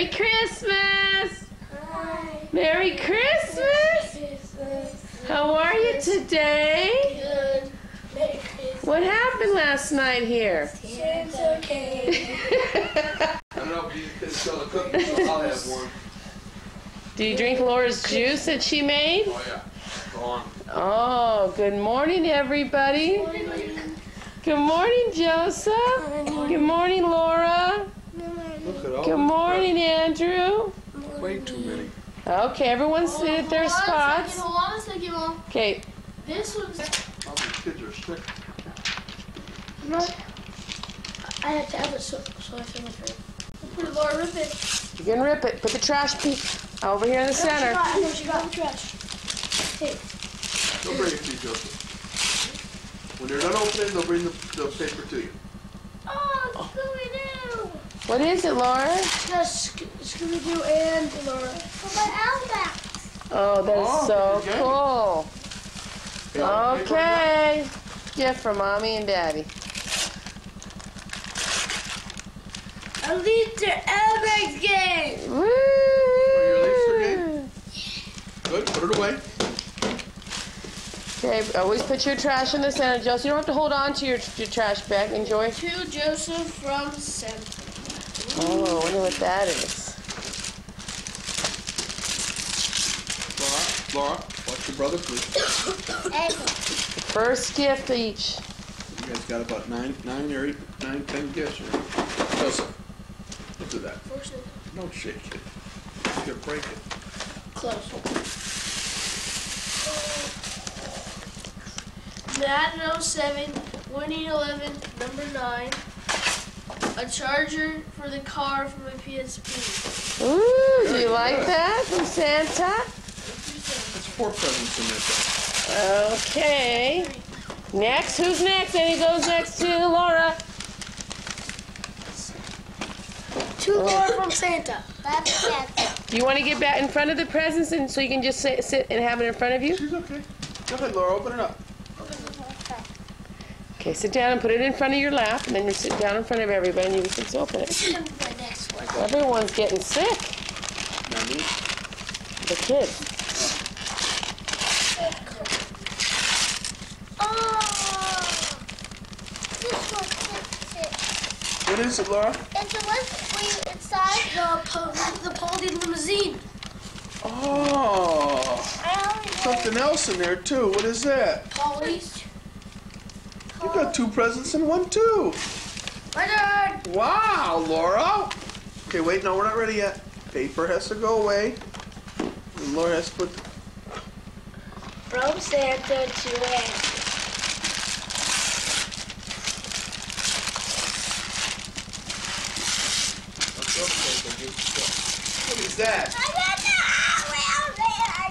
Merry Christmas! Hi. Merry Christmas! Christmas. How are you today? Good. What happened last night here? Santa came. I don't know if you can sell a cookie, so I'll have one. Do you drink Laura's juice that she made? Oh, yeah. Go on. Oh, good morning, everybody. Good morning, Joseph. Good morning, Laura. Look at all Good morning, Andrew. Way too many. Okay, everyone sit at their spots. Hold on a second, Mom. Okay, This one's. All these kids are sick. I had to have it so, so I feel like Put it Laura, rip it. you can rip it. Put the trash piece over here in the center. I know what you got the trash. Hey, They'll bring it to you, Joseph. When they're done opening, they'll bring the, the paper to you. Oh, Scooby-Doo! What is it, Laura? Yes, Sco- Scooby-Doo and Laura. For my Outback. Oh, that's Oh, so cool. Yeah, Okay. Gift for mommy and daddy. A liter Outback game! Woo! For your Lisa game? Good, put it away. Okay, always put your trash in the center, Joseph. You don't have to hold on to your, your trash bag. Enjoy. To Joseph from Santa. Oh, I wonder what that is. Laura, Laura, watch your brother, please. First gift each. You guys got about nine, nine or eight, nine, ten gifts here. Joseph, look at that. Don't shake it. You're gonna break it. Close. Madden 07, winning 11, number 9. A charger for the car for my PSP. Ooh, do you like that from Santa? There's four presents in there. Okay. Next, who's next? And he goes next to Laura. Two more from Santa. That's Santa. Do you want to get back in front of the presents and so you can just sit, sit and have it in front of you? She's okay. Go ahead, Laura, open it up. Okay, sit down and put it in front of your lap, and then you sit down in front of everybody and you can just open it. my next one. Everyone's getting sick. Now. The kids. Oh! This one fits it. What is it, Laura? It's a list for inside the, po- the Polly limousine. Oh, I only something else in there too. What is that? Polly's. You got two presents in one too. Turn. Wow, Laura. Okay, wait, no, we're not ready yet. Paper has to go away. And Laura has to put. From Santa to Andy. What is that? I got the well there I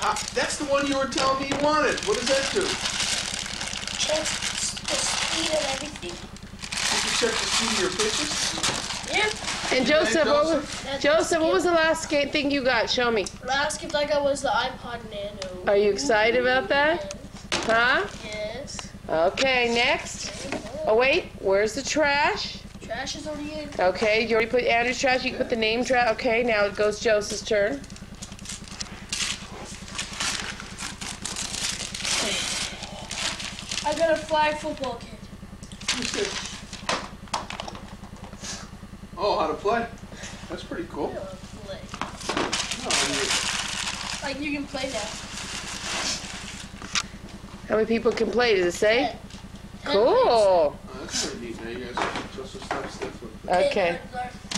got. That's the one you were telling me you wanted. What does that do? Check the speed and everything. You check the speed of your pictures. Yeah. And Joseph, what was, Joseph, what was the last ga- thing you got? Show me. Last gift I got was the iPod Nano. Are you excited about that? Huh? Yes. Okay, next. Oh, wait, where's the trash? Trash is already in. Okay, you already put Andrew's trash. You can put the name trash. Okay, now it goes Joseph's turn. I got a flag football kit. Oh, how to play? That's pretty cool. Play. Oh, Like you can play now. How many people can play? Does it say? Ten. Ten Cool. oh, that's pretty neat. Now you guys just stop stiff with. Okay,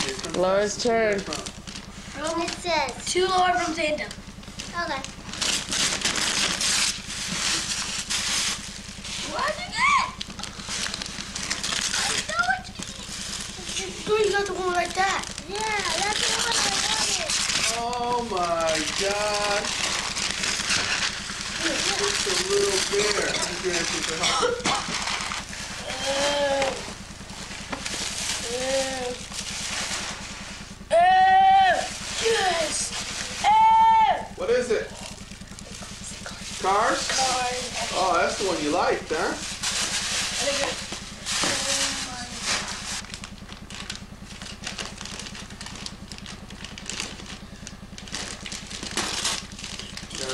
Here. Laura's turn. From it says two Lord from Santa. Okay. What is it? I know it. Oh, you got the one like that. Yeah, that's the one I wanted. Oh my god. It's a little bear. Gonna have to help. Uh, uh, uh, yes. What is it? Cars? card. Oh, that's the one you liked, huh?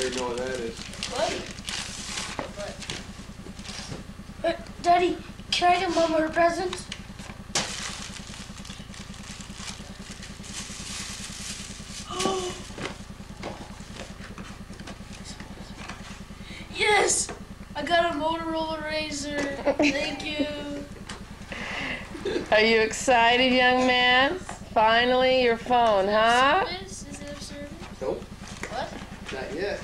already know what that is. Uh, Daddy, can I get Mama her present? yes! I got a Motorola RAZR. Thank you. Are you excited, young man? Finally, your phone, huh? Service? Is it a service? Nope, What? not yet.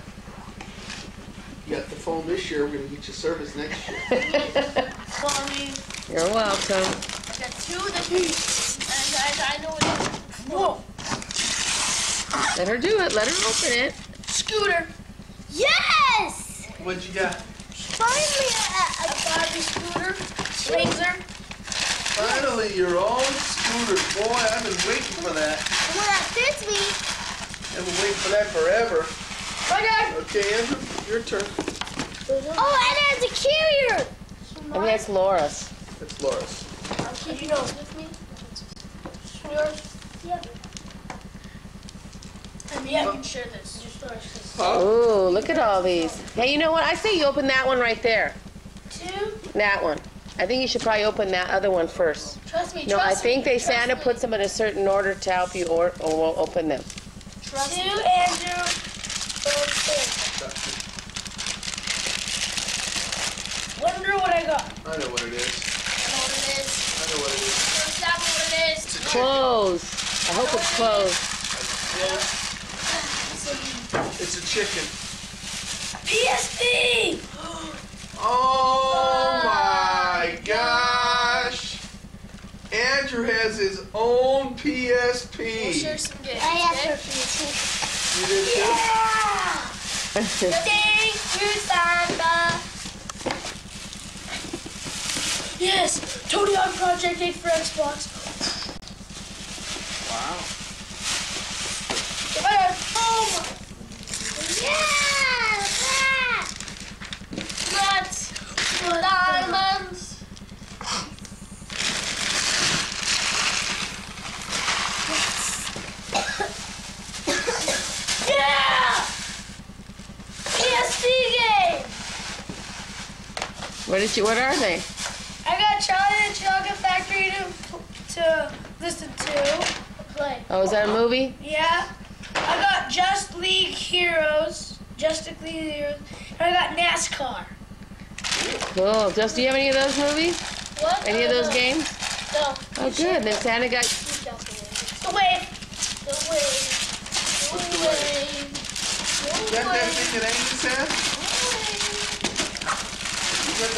You got the phone this year, we're gonna get you service next year. Well, I mean, You're welcome. I got two of that and I, I know it. Whoa! Let her do it. Let her open it. Scooter. Yes! What'd you got? Finally, a, a Barbie scooter. Razor. Finally, your own scooter. Boy, I've been waiting for that. Well, that fits me. I've been waiting for that forever. My dad. Okay, Andrew, your turn. Oh, and it a carrier. I think that's Laura's. It's Laura's. Did you know with me? Yours? Yeah. I mean, I can share this. Just yours. Huh? Ooh, look at all these. Hey, you know what? I say you open that one right there. Two. That one. I think you should probably open that other one first. Trust me. No, trust I think me, they trust Santa me. puts them in a certain order to help you or, or will open them. Trust Two, Andrew. Third, Wonder what I got. I know what it is. I know what it is. I know what it is. First what it is. It's. Clothes. I hope it's clothes. It's a chicken. PSP. Oh my gosh! Andrew has his own PSP. We'll share some gifts. I asked okay? for PSP. You did too? Yeah. Thank you, Santa. Yes, Tony on Project 8 for Xbox. Wow. Uh, oh Yeah! my nuts. Diamonds. yeah! PSP game. What did you? What are they? I got Charlie and the Chocolate Factory to, to listen to. Play. Oh, is that a movie? Yeah. I got Justice League Heroes. Justice League Heroes. And I got NASCAR. Cool. Just do you have any of those movies? What? Any of those games? No. Oh, good. Then Santa got. The wave. The wave. What's the wave? You got that thing that Angus had?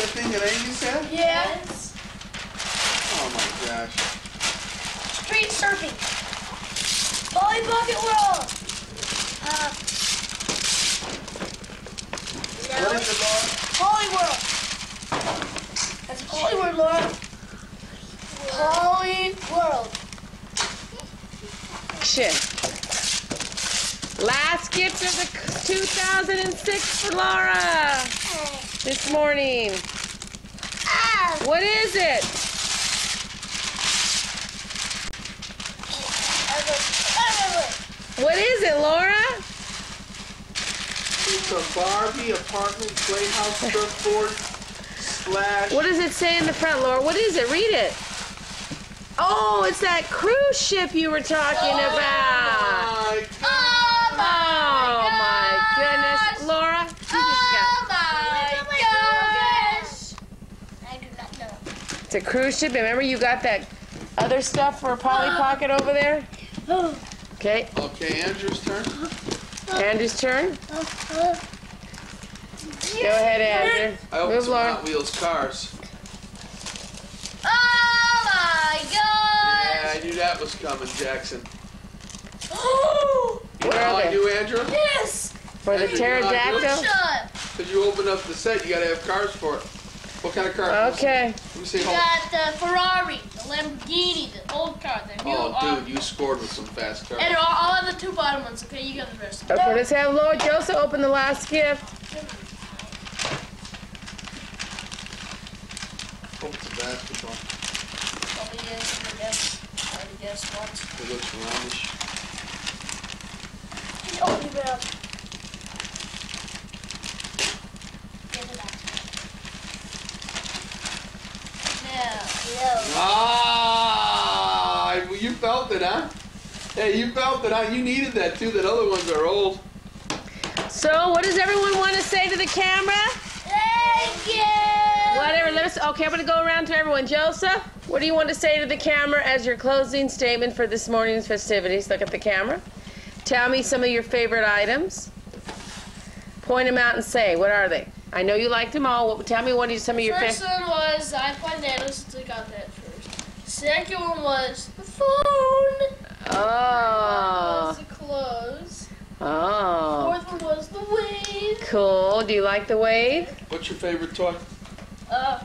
You got that thing that Angus had? Yes. Oh my gosh. Street surfing. Polly Pocket World. Uh, What is it, Laura? Polly World. That's Polly World, Laura. Polly World. Shit. Last gift of the 2006 for Laura this morning. What is it? What is it, Laura? It's a Barbie apartment playhouse surfboard slash. What does it say in the front, Laura? What is it? Read it. Oh, it's that cruise ship you were talking oh, about. My Oh Oh my goodness, Laura, you just got. Oh my gosh! I do not know. It's a cruise ship. Remember, you got that other stuff for Polly uh, Pocket over there. Okay, Okay, Andrew's turn. Andrew's turn. Go ahead, Andrew. I opened Move, some Laura. Hot Wheels cars. Oh my Yeah! I knew that was coming, Jackson. Oh! You know Where how are I they? do, Andrew? Yes! For the Andrew, you know how to do it? pterodactyl. Shut! Because you open up the set, you gotta have cars for it. What kind of car? Okay. Let me see. We got the Ferrari, the Lamborghini, the old car, the new Oh, dude, you scored with some fast cars. And all, all of the two bottom ones, okay? You got the rest. Okay, let's have Lord Joseph open the last gift. Oh, it's a basketball. Probably is, I guess. I already guessed once. It looks roundish. Open it up. felt it, huh? Hey, you felt that huh? You needed that too. That other ones are old. So, what does everyone want to say to the camera? Thank you. Whatever. Let us. Okay, I'm gonna go around to everyone. Joseph, what do you want to say to the camera as your closing statement for this morning's festivities? Look at the camera. Tell me some of your favorite items. Point them out and say what are they. I know you liked them all. What- Tell me what are some of your First favorite. one was I iPod Nano since I got that first. Second one was the phone. Oh. Was the clothes. Oh. Fourth one was the wave. Cool. Do you like the wave? What's your favorite toy? Uh,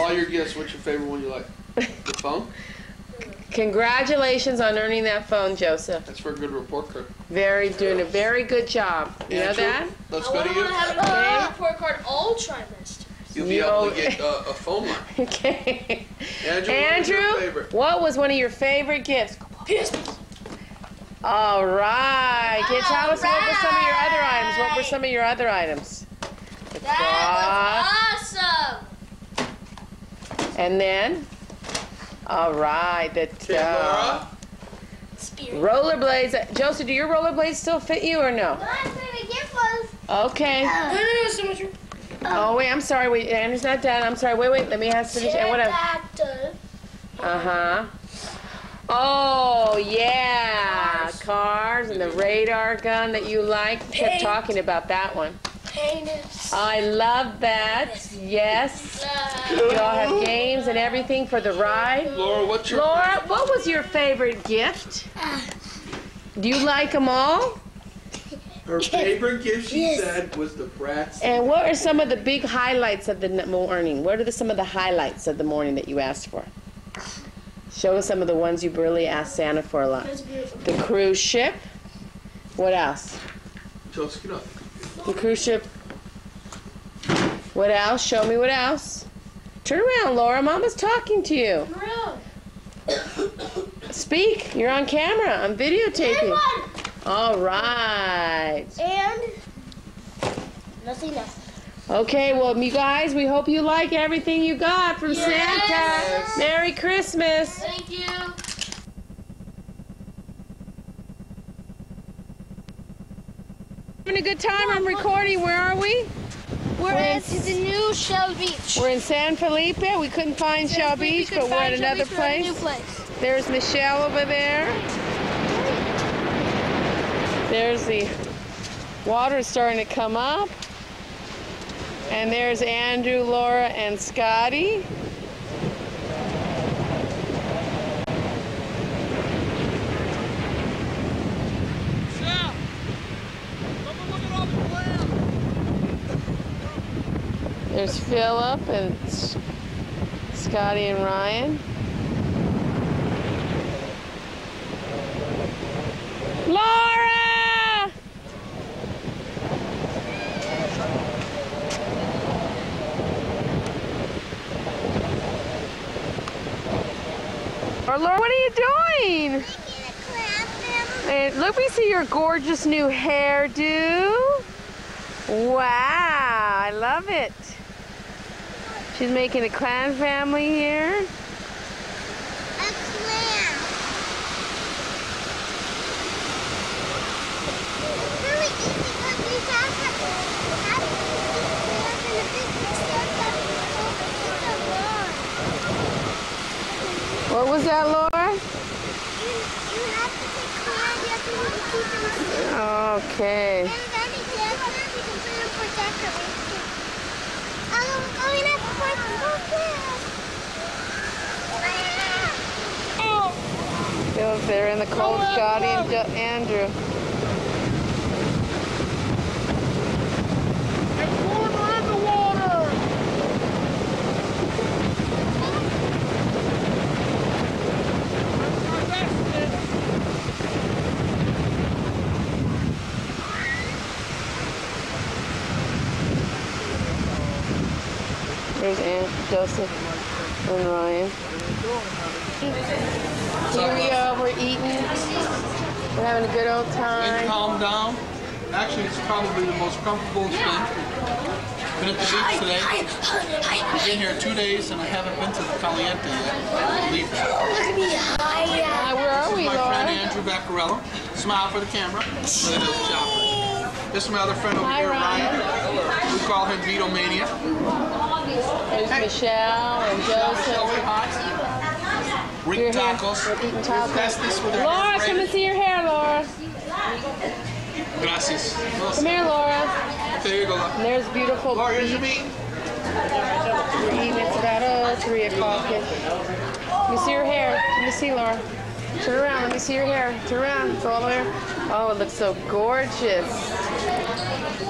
all your gifts, what's your favorite one you like? The phone? Congratulations on earning that phone, Joseph. That's for a good report card. Very doing a very good job. You know that? Let's I go to want you. to have a good report card all trimester. You'll be You able to get uh, a phone line. Okay. Andrew, what was your what was one of your favorite gifts? All right. Can you tell us what were some of your other items? What were some of your other items? The clock. That was awesome. And then, all right, the Okay, uh, rollerblades. Joseph, do your rollerblades still fit you or no? My favorite gift was. Okay. No, no, no, so much. Oh wait, I'm sorry. Wait, Andrew's not done. I'm sorry. Wait, wait. Let me have finish. And what else? Uh huh. Oh yeah, Cars. cars and the radar gun that you like. You kept talking about that one. Penis. I love that. Yes. You all have games and everything for the ride. Laura, what's your Laura, what was your favorite gift? Do you like them all? Her favorite gift, she Yes. said, was the Bratz. And what are some of the big highlights of the morning? What are the, some of the highlights of the morning that you asked for? Show us some of the ones you really asked Santa for a lot. That's beautiful. The cruise ship. What else? Joseph, get up. The cruise ship. What else? Show me what else. Turn around, Laura. Mama's talking to you. Speak. You're on camera. I'm And videotaping. All right. And nothing else. Okay, well, you guys, we hope you like everything you got from Yes. Santa. Merry Christmas. Thank you. Having a good time. I'm recording. Where are we? We're We're at the new Shell Beach. We're in San Felipe. We couldn't find Shell Beach, but we're at another place. Place. There's Michelle over there. There's the water starting to come up. And there's Andrew, Laura, and Scotty. There's Philip and Scotty and Ryan. Laura! Or Laura, what are you doing? Look, we see your gorgeous new hairdo. Wow, I love it. She's making a clan family here. A clan. Really what was that, Laura? Okay. Philip, they're in the cold, oh, Scotty oh, and oh. Andrew. There's Aunt Joseph and Ryan. Here we are, we're eating. We're having a good old And time. calm down. Actually, it's probably the most comfortable thing. Been at the beach today. I've been here two days and I haven't been to the Caliente yet. I believe that. Look at me. Hi. Hi, uh, where are This we, is my friend Andrew Vaccarello. Smile for the camera. Look this chopper. This is my other friend over Hi, here, Ryan. Ryan. We call him Vito Mania. There's Michelle and Joseph. Rick here. Tacos. We're eating tacos. This with our Laura, hair come and see your hair, Laura. Gracias. Come here, Laura. There you go. Laura. And there's beautiful Laura, here's your meat. We're eating. It's about oh, 3 o'clock. Let me see your hair. Let me see, Laura. Turn around. Let me see your hair. Turn around. Go all the way. Oh, it looks so gorgeous.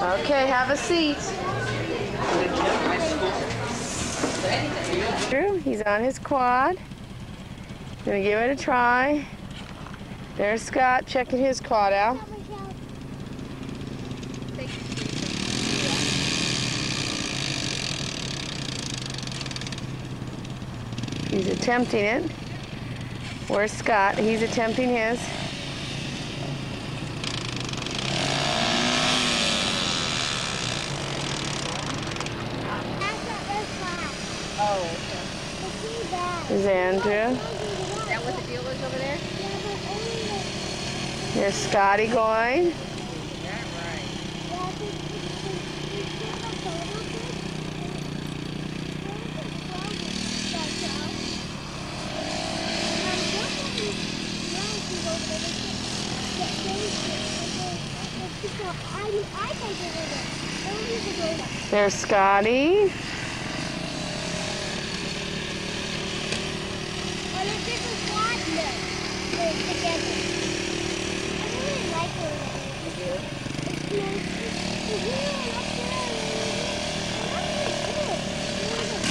Okay, have a seat. Drew, he's on his quad. Gonna give it a try. There's Scott checking his quad out. He's attempting it. Where's Scott? He's attempting his. Andrew. Is that what the deal is over there? There's Scotty going. There's Scotty.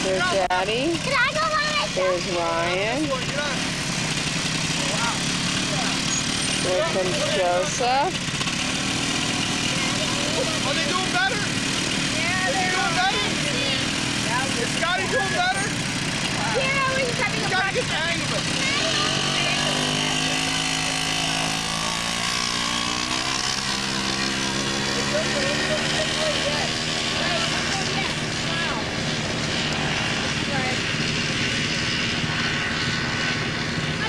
There's Daddy. Can I go by? There's Ryan. There comes Joseph. Are they doing better? Yeah, Is he doing better? Is Scotty doing better? Yeah, we're just having a Gotta get the hang of it. I can't see.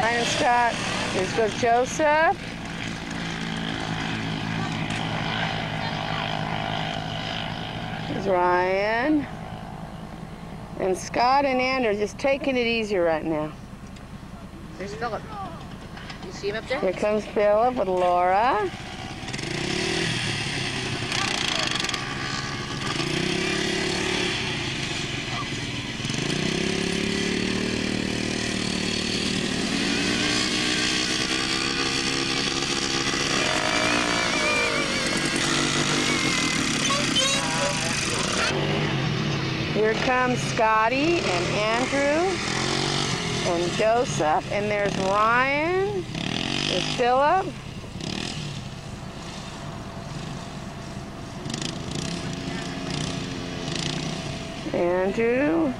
Ryan Scott. Here's goes Joseph. There's Ryan. And Scott and Ann are just taking it easy right now. There's Philip. You see him up there? Here comes Philip with Laura. Comes Scotty and Andrew and Joseph, and there's Ryan, there's Philip. Andrew.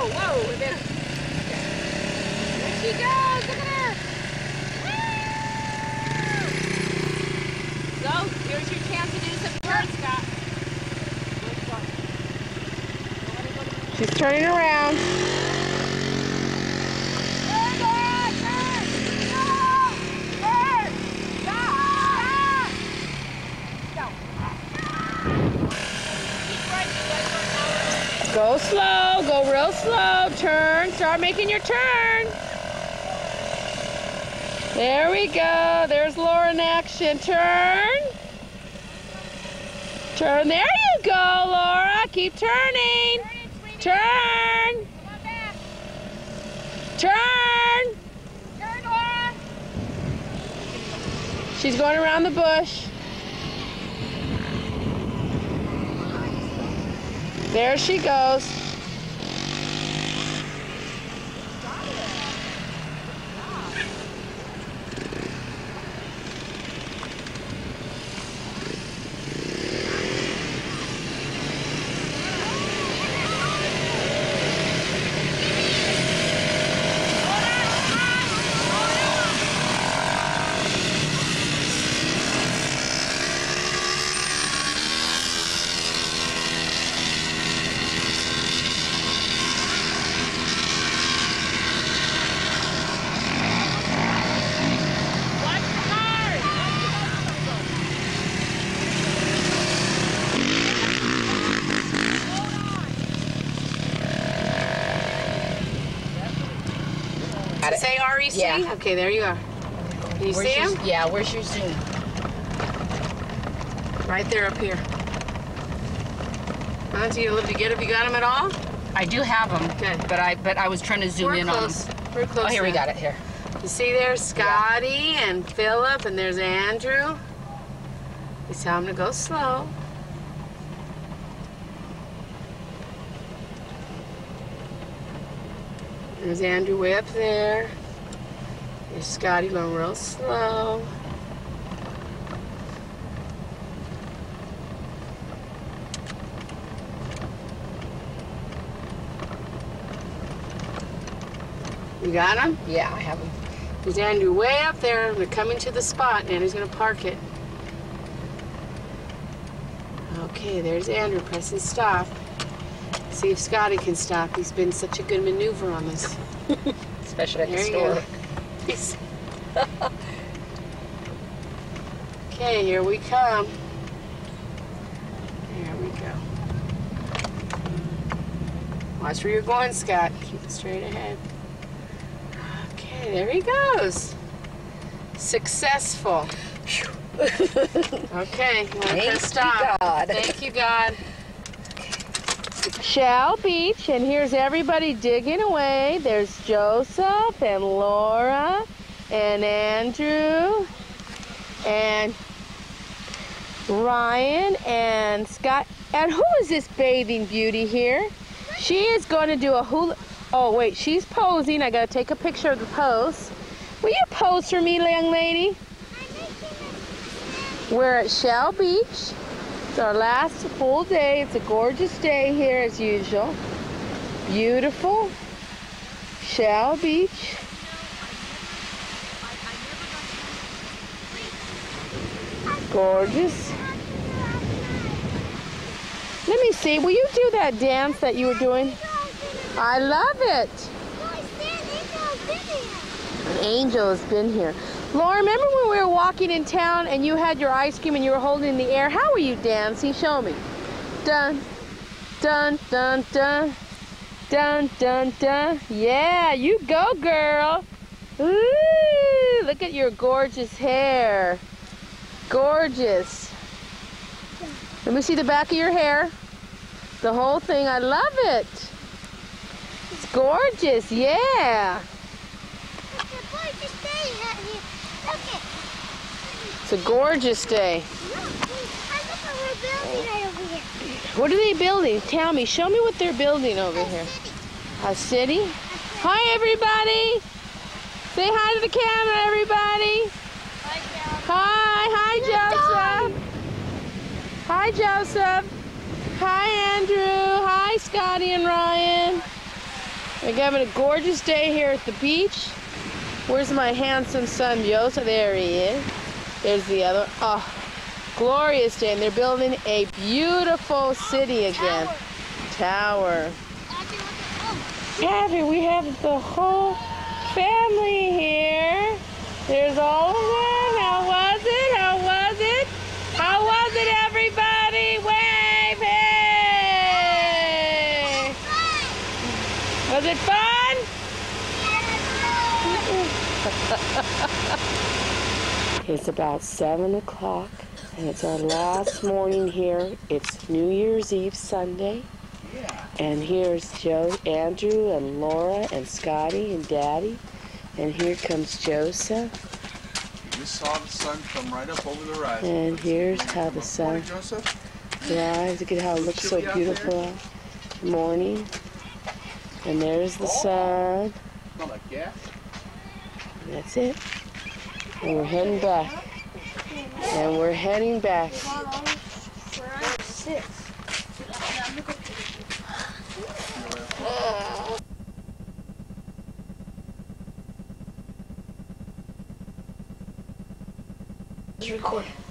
Oh, whoa. we're there. There she goes. Look at her. So, here's your chance to do some turns, Scott. She's turning around. Go slow, go real slow. Turn, start making your turn. There we go. There's Laura in action. Turn. Turn. There you go, Laura. Keep turning. Turn. Turn. Turn, Laura. She's going around the bush. There she goes. got Does it. say REC? Yeah. Okay, there you are. Can you Where's see your- him? Yeah, where's your zoom? Right there up here. Auntie, you live to get. Have you got him at all? I do have them, Okay. but I but I was trying to zoom We're in close. on them. We're close. Oh, here we got it. Here. You see there's Scotty and Philip, and there's Andrew. You tell him to go slow. There's Andrew way up there. There's Scotty going real slow. You got him? Yeah, I have him. There's Andrew way up there. They're coming to the spot, and he's gonna park it. Okay, there's Andrew pressing stop. See if Scotty can stop. He's been such a good maneuver on this. Especially at the There you store. He's- okay, here we come. Here we go. Watch where you're going, Scott. Keep it straight ahead. Okay, there he goes. Successful. Okay, wanna Thank you, stop. God. Thank you, God. Shell Beach, and here's everybody digging away. There's Joseph and Laura and Andrew and Ryan and Scott. And who is this bathing beauty here? She is going to do a hula. Oh, wait, she's posing. I got to take a picture of the pose. Will you pose for me, young lady? We're at Shell Beach. It's our last full day. It's a gorgeous day here as usual. Beautiful. Shell Beach. Gorgeous. Let me see. Will you do that dance that you were doing? I love it. An angel has been here. Laura, remember when we were walking in town and you had your ice cream and you were holding in the air? How were you dancing? Show me. Dun, dun, dun, dun, dun, dun, dun. Yeah, you go, girl. Ooh, look at your gorgeous hair. Gorgeous. Let me see the back of your hair. The whole thing. I love it. It's gorgeous. Yeah. It's a gorgeous day. What are they building? Tell me. Show me what they're building over here. A city? Hi, everybody. Say hi to the camera, everybody. Hi. Hi, Joseph. Hi, Joseph. Hi, Andrew. Hi, Scotty and Ryan. We're having a gorgeous day here at the beach. Where's my handsome son, Joseph? There he is. There's the other. Oh, glorious day. And they're building a beautiful city again. Tower. Abby, we have the whole family here. There's all of them. How was it? How was it? How was it, everybody? Wave, hey! Was it fun? It's about 7 o'clock, and it's our last morning here. It's New Year's Eve Sunday. And here's Joe, Andrew, and Laura, and Scotty, and Daddy. And here comes Joseph. You saw the sun come right up over the horizon. And here's how the sun Morning, Joseph. rise. Look at how it looks so beautiful. Morning. And there's the sun. Smell like gas? That's it. And we're heading back. And we're heading back.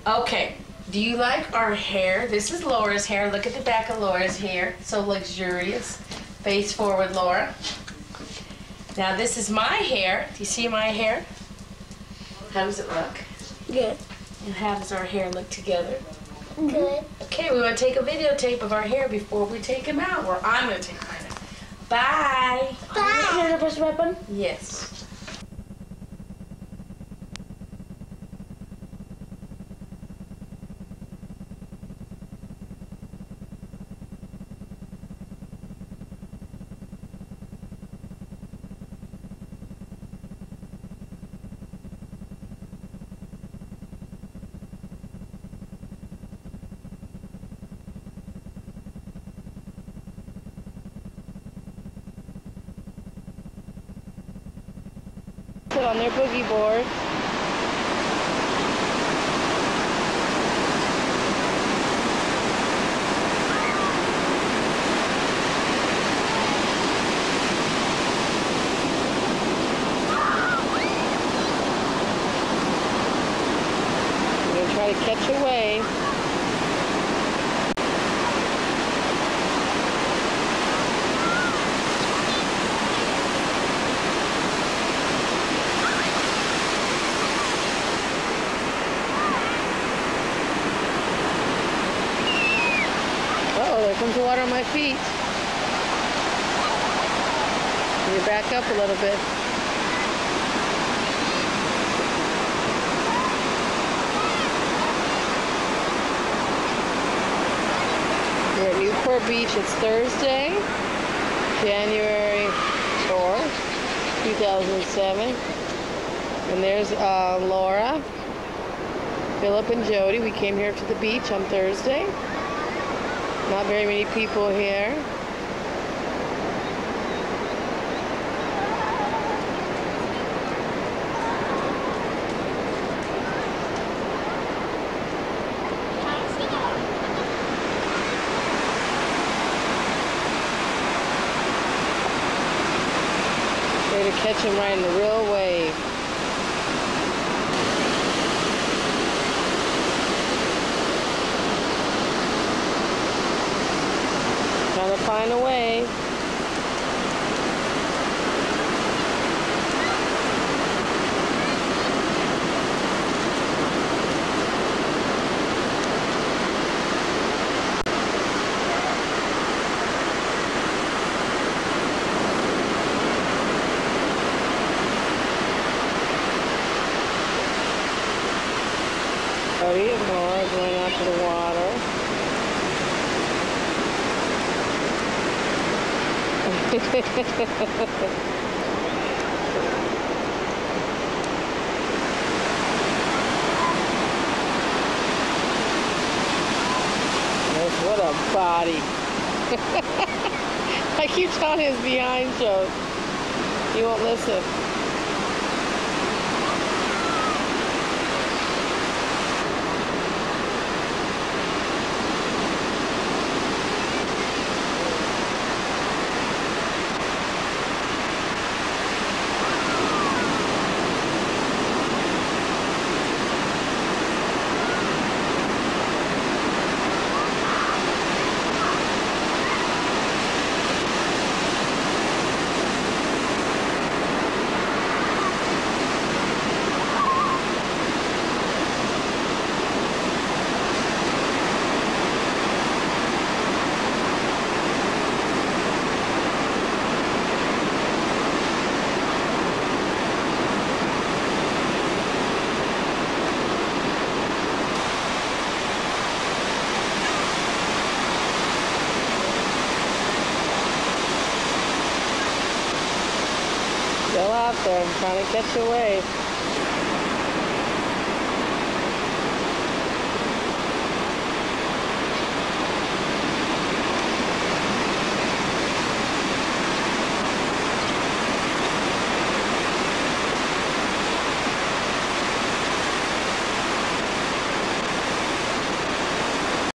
Okay. Do you like our hair? This is Laura's hair. Look at the back of Laura's hair. So luxurious. Face forward, Laura. Now this is my hair. Do you see my hair? How does it look? Good. And how does our hair look together? Good. Okay, we want to take a videotape of our hair before we take him out. Or I'm going to take mine out. Bye. Bye. Yes. on their boogie board. We're gonna try to catch a wave. Uh-oh, there comes the water on my feet. Can you back up a little bit? We're at Newport Beach. It's Thursday, January 4th, 2007. And there's uh, Laura, Philip, and Jody. We came here to the beach on Thursday. Not very many people here. Catch him right in the real wave. Trying to find a way. Cody and Laura going out to the water. Yes, what a body. I keep telling his behind joke. He won't listen. There trying to catch a wave.